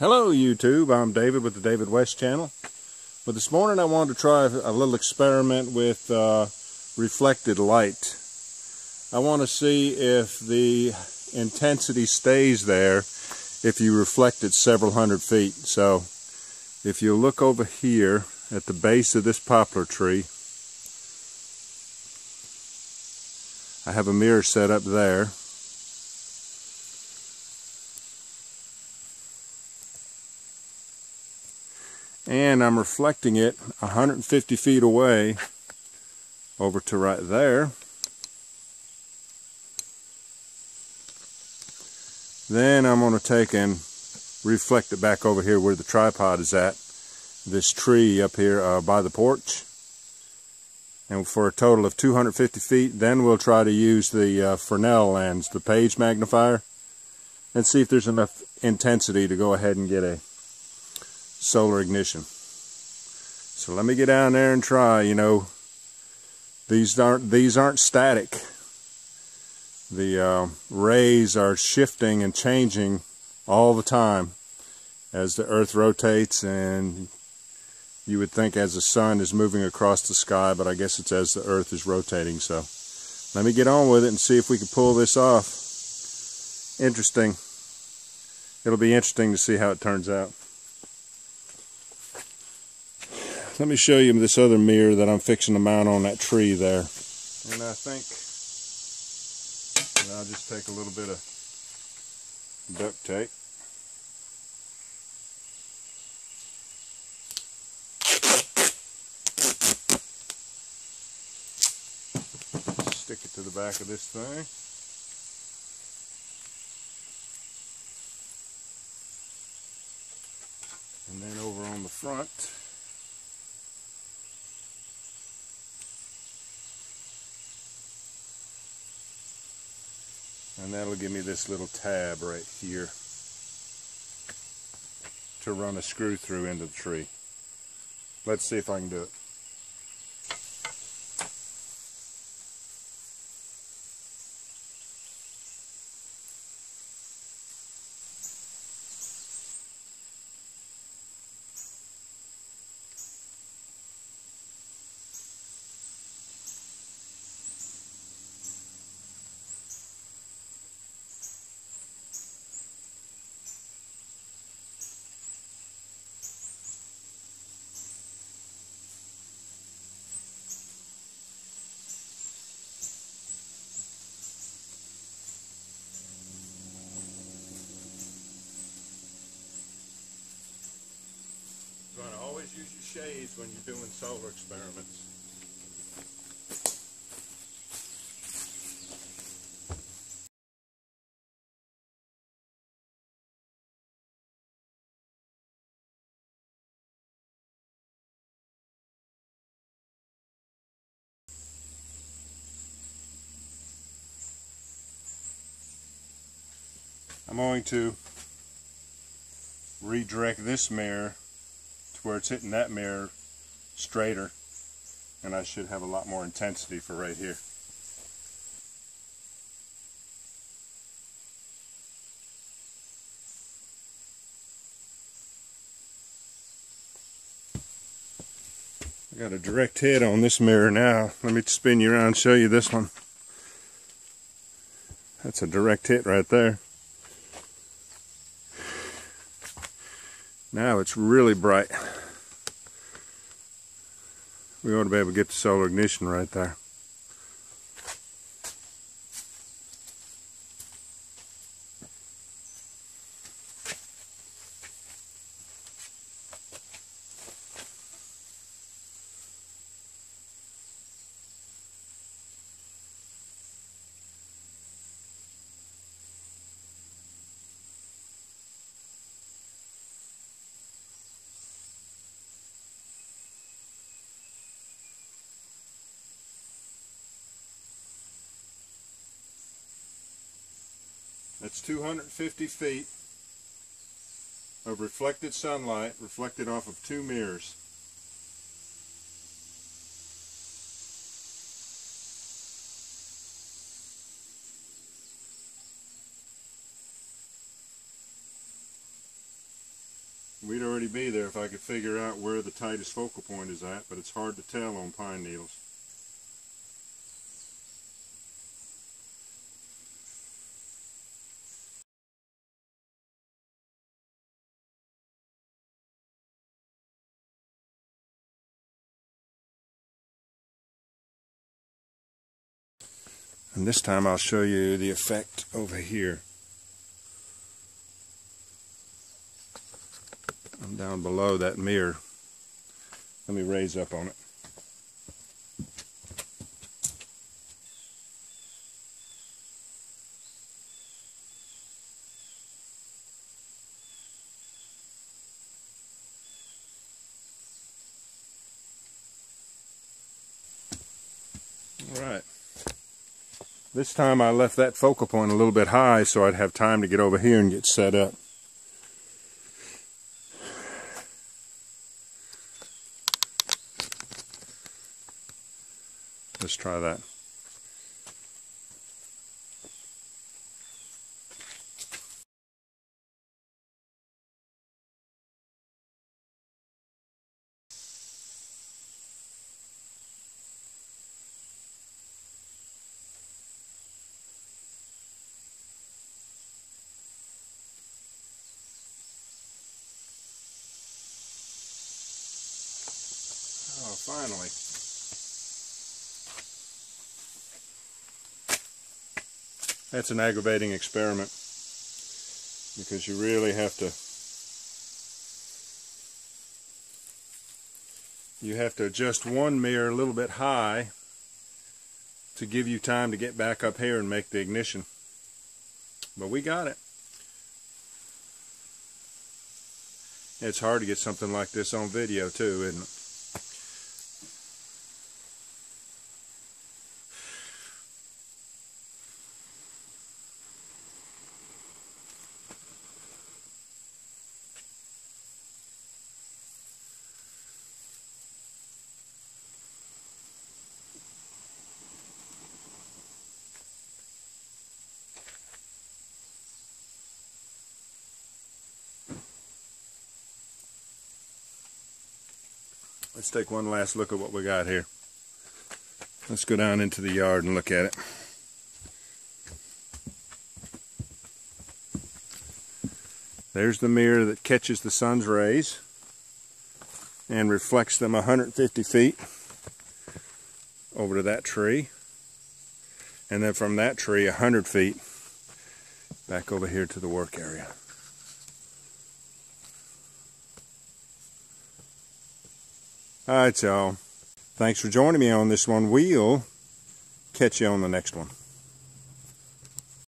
Hello YouTube, I'm David with the David West channel. But this morning I wanted to try a little experiment with uh, reflected light. I want to see if the intensity stays there if you reflect it several hundred feet. So if you look over here at the base of this poplar tree, I have a mirror set up there and I'm reflecting it 150 feet away over to right there. Then I'm going to take and reflect it back over here where the tripod is at, this tree up here uh, by the porch. And for a total of 250 feet, then we'll try to use the uh, Fresnel lens, the page magnifier, and see if there's enough intensity to go ahead and get a solar ignition. So let me get down there and try, you know, these aren't, these aren't static. The uh, rays are shifting and changing all the time as the earth rotates and you would think as the sun is moving across the sky, but I guess it's as the earth is rotating. So let me get on with it and see if we can pull this off. Interesting. It'll be interesting to see how it turns out. Let me show you this other mirror that I'm fixing to mount on that tree there. And I think I'll just take a little bit of duct tape. Stick it to the back of this thing. And then over on the front, and that'll give me this little tab right here to run a screw through into the tree. Let's see if I can do it. Use when you're doing solar experiments. I'm going to redirect this mirror where it's hitting that mirror straighter and I should have a lot more intensity for right here. I got a direct hit on this mirror now. Let me spin you around and show you this one. That's a direct hit right there. Now it's really bright. We ought to be able to get the solar ignition right there. That's 250 feet of reflected sunlight reflected off of two mirrors. We'd already be there if I could figure out where the tightest focal point is at, but it's hard to tell on pine needles. And this time I'll show you the effect over here. I'm down below that mirror. Let me raise up on it. All right. This time I left that focal point a little bit high so I'd have time to get over here and get set up. Let's try that. Finally. That's an aggravating experiment because you really have to you have to adjust one mirror a little bit high to give you time to get back up here and make the ignition. But we got it. It's hard to get something like this on video too, isn't it? Let's take one last look at what we got here. Let's go down into the yard and look at it. There's the mirror that catches the sun's rays and reflects them 150 feet over to that tree. And then from that tree, 100 feet back over here to the work area. All right, y'all. Thanks for joining me on this one. We'll catch you on the next one.